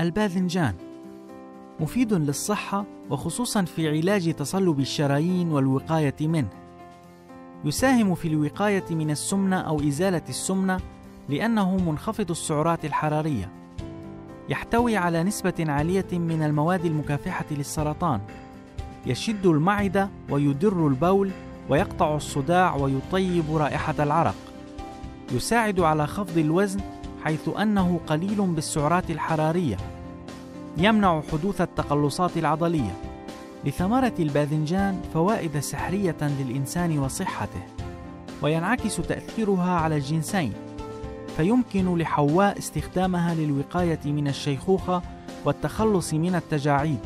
الباذنجان مفيد للصحة وخصوصا في علاج تصلب الشرايين والوقاية منه. يساهم في الوقاية من السمنة أو إزالة السمنة لأنه منخفض السعرات الحرارية. يحتوي على نسبة عالية من المواد المكافحة للسرطان. يشد المعدة ويدر البول ويقطع الصداع ويطيب رائحة العرق. يساعد على خفض الوزن حيث أنه قليل بالسعرات الحرارية يمنع حدوث التقلصات العضلية. لثمرة الباذنجان فوائد سحرية للإنسان وصحته وينعكس تأثيرها على الجنسين فيمكن لحواء استخدامها للوقاية من الشيخوخة والتخلص من التجاعيد.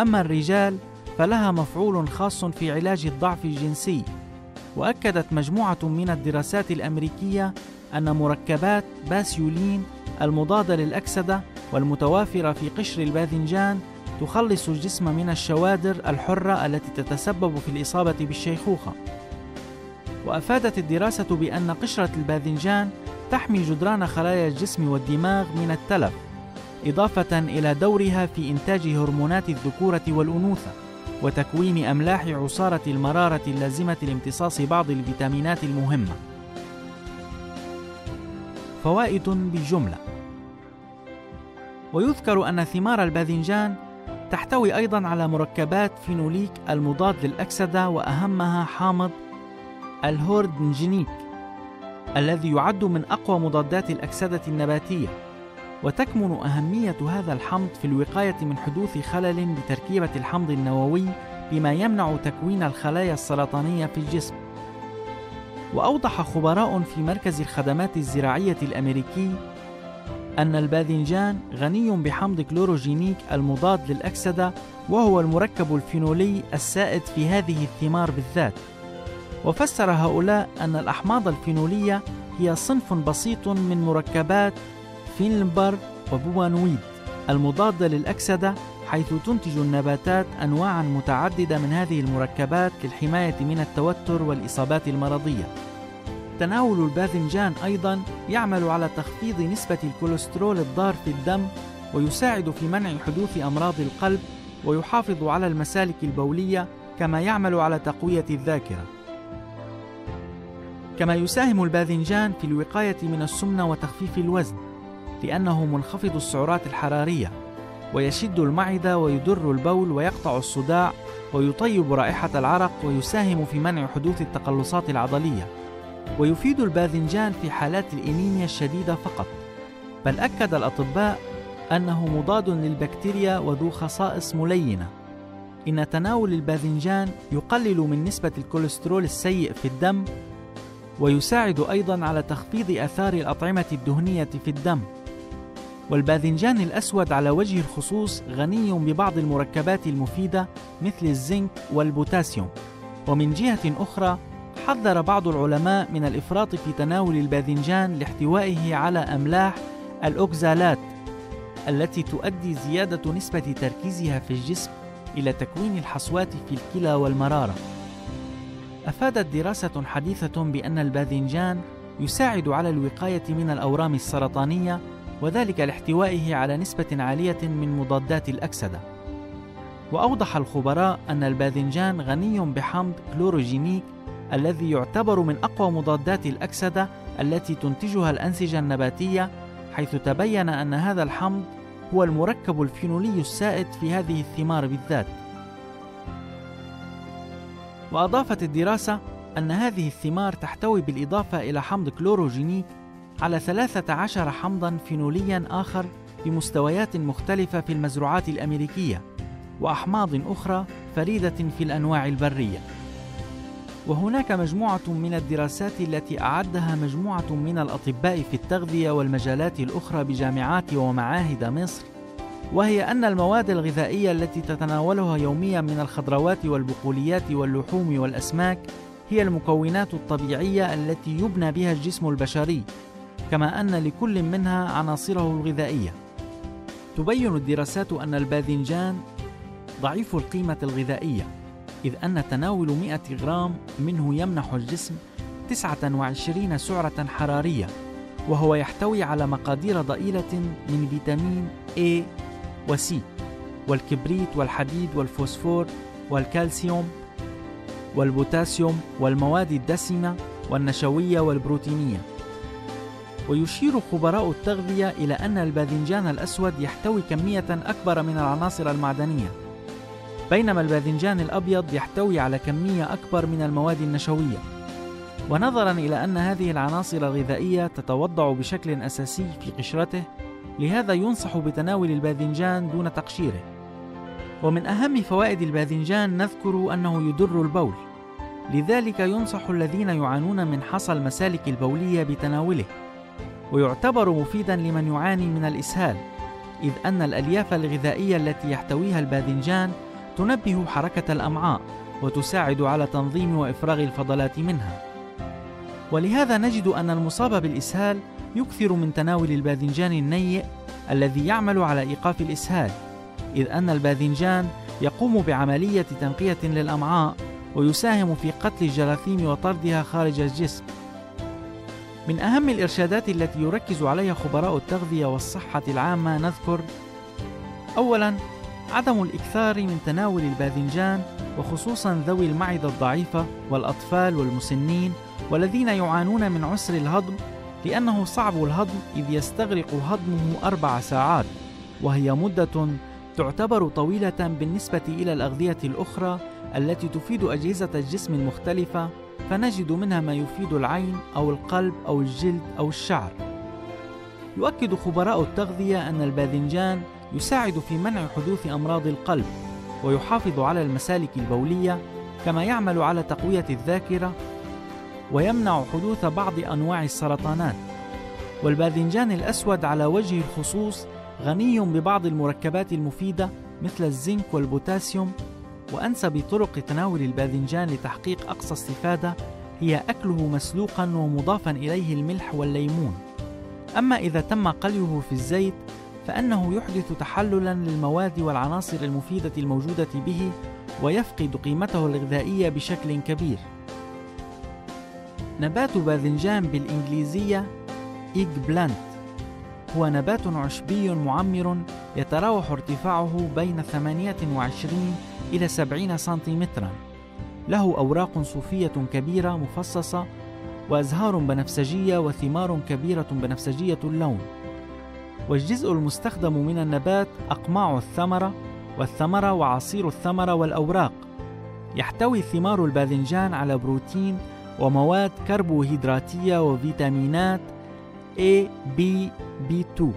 أما الرجال فلها مفعول خاص في علاج الضعف الجنسي. وأكدت مجموعة من الدراسات الأمريكية أن مركبات باسيولين المضادة للأكسدة والمتوافرة في قشر الباذنجان تخلص الجسم من الشوادر الحرة التي تتسبب في الإصابة بالشيخوخة. وأفادت الدراسة بأن قشرة الباذنجان تحمي جدران خلايا الجسم والدماغ من التلف، إضافة إلى دورها في إنتاج هرمونات الذكورة والأنوثة، وتكوين أملاح عصارة المرارة اللازمة لامتصاص بعض الفيتامينات المهمة. فوائد بالجمله ويذكر أن ثمار الباذنجان تحتوي أيضا على مركبات فينوليك المضاد للأكسدة وأهمها حامض الهوردنجينيك الذي يعد من أقوى مضادات الأكسدة النباتية وتكمن أهمية هذا الحمض في الوقاية من حدوث خلل بتركيبة الحمض النووي بما يمنع تكوين الخلايا السرطانية في الجسم وأوضح خبراء في مركز الخدمات الزراعية الأمريكي أن الباذنجان غني بحمض كلوروجينيك المضاد للأكسدة وهو المركب الفينولي السائد في هذه الثمار بالذات. وفسر هؤلاء أن الأحماض الفينولية هي صنف بسيط من مركبات فينلبر وبوانويد المضادة للأكسدة حيث تنتج النباتات أنواعا متعددة من هذه المركبات للحماية من التوتر والإصابات المرضية. تناول الباذنجان أيضا يعمل على تخفيض نسبة الكوليسترول الضار في الدم ويساعد في منع حدوث أمراض القلب ويحافظ على المسالك البولية كما يعمل على تقوية الذاكرة. كما يساهم الباذنجان في الوقاية من السمنة وتخفيف الوزن لأنه منخفض السعرات الحرارية ويشد المعدة ويدر البول ويقطع الصداع ويطيب رائحة العرق ويساهم في منع حدوث التقلصات العضلية. ويفيد الباذنجان في حالات الإنيميا الشديدة فقط. بل أكد الأطباء أنه مضاد للبكتيريا وذو خصائص ملينة. إن تناول الباذنجان يقلل من نسبة الكوليسترول السيء في الدم ويساعد أيضا على تخفيض آثار الأطعمة الدهنية في الدم. والباذنجان الأسود على وجه الخصوص غني ببعض المركبات المفيدة مثل الزنك والبوتاسيوم ومن جهة أخرى حذر بعض العلماء من الإفراط في تناول الباذنجان لاحتوائه على أملاح الأوكزالات التي تؤدي زيادة نسبة تركيزها في الجسم إلى تكوين الحصوات في الكلى والمرارة. أفادت دراسة حديثة بأن الباذنجان يساعد على الوقاية من الأورام السرطانية وذلك لاحتوائه على نسبة عالية من مضادات الأكسدة. وأوضح الخبراء أن الباذنجان غني بحمض كلوروجينيك الذي يعتبر من أقوى مضادات الأكسدة التي تنتجها الأنسجة النباتية حيث تبين أن هذا الحمض هو المركب الفينولي السائد في هذه الثمار بالذات. وأضافت الدراسة أن هذه الثمار تحتوي بالإضافة إلى حمض كلوروجينيك على 13 حمضا فينوليا آخر بمستويات مختلفة في المزروعات الأمريكية وأحماض أخرى فريدة في الأنواع البرية. وهناك مجموعة من الدراسات التي أعدها مجموعة من الأطباء في التغذية والمجالات الأخرى بجامعات ومعاهد مصر وهي أن المواد الغذائية التي تتناولها يوميا من الخضروات والبقوليات واللحوم والأسماك هي المكونات الطبيعية التي يبنى بها الجسم البشري كما أن لكل منها عناصره الغذائية. تبين الدراسات أن الباذنجان ضعيف القيمة الغذائية إذ أن تناول 100 غرام منه يمنح الجسم 29 سعرة حرارية وهو يحتوي على مقادير ضئيلة من فيتامين A وسي والكبريت والحديد والفوسفور والكالسيوم والبوتاسيوم والمواد الدسمة والنشوية والبروتينية. ويشير خبراء التغذية إلى أن الباذنجان الأسود يحتوي كمية أكبر من العناصر المعدنية. بينما الباذنجان الأبيض يحتوي على كمية أكبر من المواد النشوية. ونظرا إلى أن هذه العناصر الغذائية تتوضع بشكل أساسي في قشرته لهذا ينصح بتناول الباذنجان دون تقشيره. ومن أهم فوائد الباذنجان نذكر أنه يدر البول. لذلك ينصح الذين يعانون من حصى المسالك البولية بتناوله. ويعتبر مفيدا لمن يعاني من الإسهال إذ أن الألياف الغذائية التي يحتويها الباذنجان تنبه حركة الأمعاء وتساعد على تنظيم وإفراغ الفضلات منها ولهذا نجد أن المصاب بالإسهال يكثر من تناول الباذنجان النيء الذي يعمل على إيقاف الإسهال إذ أن الباذنجان يقوم بعملية تنقية للأمعاء ويساهم في قتل الجراثيم وطردها خارج الجسم. من أهم الإرشادات التي يركز عليها خبراء التغذية والصحة العامة نذكر: أولاً عدم الإكثار من تناول الباذنجان وخصوصاً ذوي المعدة الضعيفة والأطفال والمسنين والذين يعانون من عسر الهضم لأنه صعب الهضم إذ يستغرق هضمه أربع ساعات وهي مدة تعتبر طويلة بالنسبة إلى الأغذية الأخرى التي تفيد أجهزة الجسم المختلفة فنجد منها ما يفيد العين أو القلب أو الجلد أو الشعر. يؤكد خبراء التغذية أن الباذنجان يساعد في منع حدوث أمراض القلب ويحافظ على المسالك البولية كما يعمل على تقوية الذاكرة ويمنع حدوث بعض أنواع السرطانات. والباذنجان الأسود على وجه الخصوص غني ببعض المركبات المفيدة مثل الزنك والبوتاسيوم وأنسب طرق تناول الباذنجان لتحقيق أقصى استفادة هي أكله مسلوقا ومضافا إليه الملح والليمون. أما إذا تم قليه في الزيت فأنه يحدث تحللا للمواد والعناصر المفيدة الموجودة به ويفقد قيمته الغذائية بشكل كبير. نبات باذنجان بالإنجليزية إيج بلانت. هو نبات عشبي معمر يتراوح ارتفاعه بين 28 إلى 70 سنتيمترا. له أوراق صوفية كبيرة مفصصة وأزهار بنفسجية وثمار كبيرة بنفسجية اللون. والجزء المستخدم من النبات أقماع الثمرة والثمرة وعصير الثمرة والأوراق. يحتوي ثمار الباذنجان على بروتين ومواد كربوهيدراتية وفيتامينات A B B two.